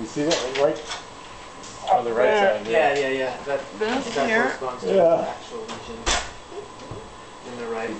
You see that right? On the right side, Yeah, yeah, yeah. That, This that here. corresponds to Yeah. the actual region in the right.